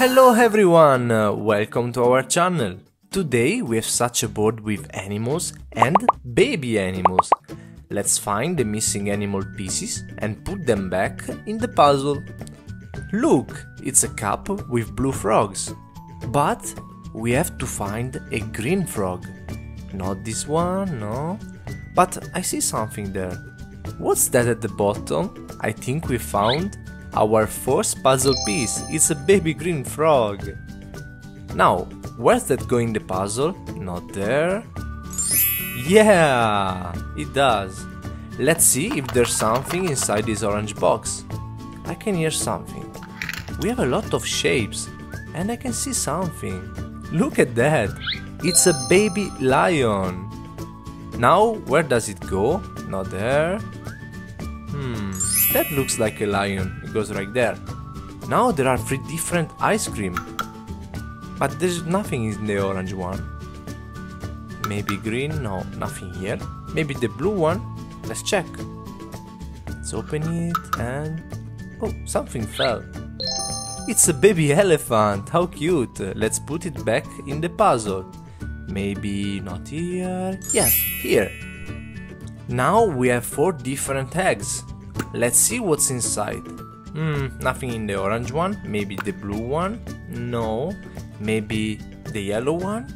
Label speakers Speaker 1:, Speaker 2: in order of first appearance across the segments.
Speaker 1: Hello everyone, uh, welcome to our channel. Today we have such a board with animals and baby animals. Let's find the missing animal pieces and put them back in the puzzle. Look, it's a cup with blue frogs. But we have to find a green frog. Not this one, no. But I see something there. What's that at the bottom? I think we found our first puzzle piece. is a baby green frog. Now, where's that going in the puzzle? Not there. Yeah, it does. Let's see if there's something inside this orange box. I can hear something. We have a lot of shapes and I can see something. Look at that. It's a baby lion. Now, where does it go? Not there. Hmm, that looks like a lion. It goes right there. Now there are three different ice cream. But there's nothing in the orange one. Maybe green? No, nothing here. Maybe the blue one? Let's check. Let's open it and... Oh, something fell. It's a baby elephant, how cute. Let's put it back in the puzzle. Maybe not here. Yes, here. Now we have four different eggs. Let's see what's inside. Hmm, nothing in the orange one. Maybe the blue one? No. Maybe the yellow one?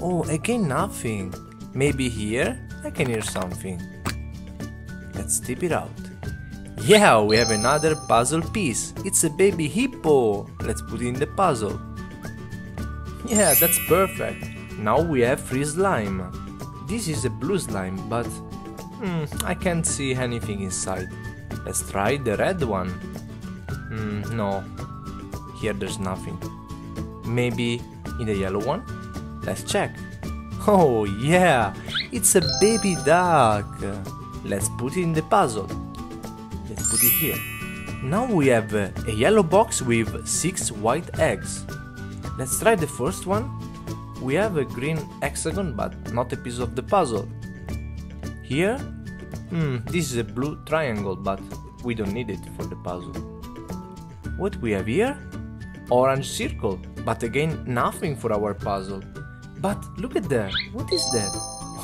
Speaker 1: Oh, again nothing. Maybe here? I can hear something. Let's tip it out. Yeah, we have another puzzle piece. It's a baby hippo. Let's put it in the puzzle. Yeah, that's perfect. Now we have free slime. This is a blue slime, but hmm, I can't see anything inside. Let's try the red one. Hmm, no. Here there's nothing. Maybe in the yellow one? Let's check. Oh yeah, it's a baby duck. Let's put it in the puzzle. Let's put it here. Now we have a yellow box with 6 white eggs. Let's try the first one. We have a green hexagon but not a piece of the puzzle. Here? Hmm, this is a blue triangle but we don't need it for the puzzle. What we have here? Orange circle, but again nothing for our puzzle. But look at that, what is that?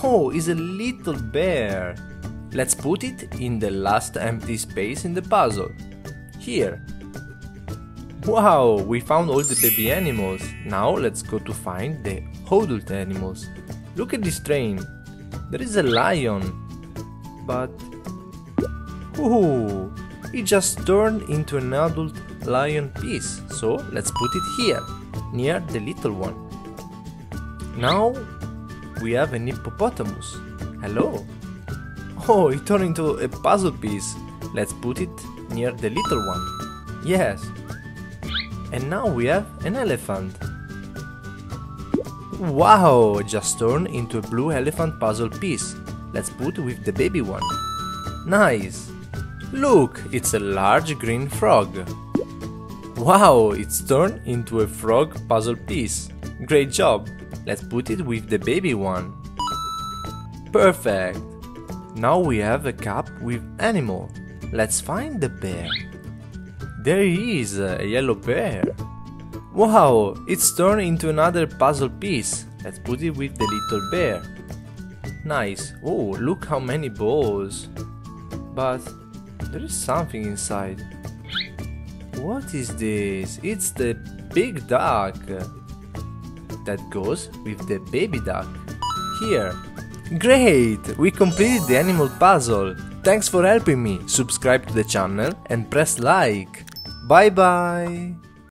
Speaker 1: Oh, it's a little bear. Let's put it in the last empty space in the puzzle. Here. Wow, we found all the baby animals. Now let's go to find the adult animals. Look at this train. There is a lion. But... Ooh, it just turned into an adult lion piece. So let's put it here, near the little one. Now we have an hippopotamus. Hello. Oh, it turned into a puzzle piece. Let's put it near the little one. Yes. And now we have an elephant. Wow, just turned into a blue elephant puzzle piece. Let's put with the baby one. Nice. Look, it's a large green frog. Wow, it's turned into a frog puzzle piece. Great job. Let's put it with the baby one. Perfect. Now we have a cup with animal. Let's find the bear. There is a yellow bear. Wow, it's turned into another puzzle piece. Let's put it with the little bear. Nice. Oh, look how many balls. But there is something inside. What is this? It's the big duck. That goes with the baby duck. Here, Great! We completed the animal puzzle! Thanks for helping me! Subscribe to the channel and press like! Bye bye!